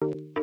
you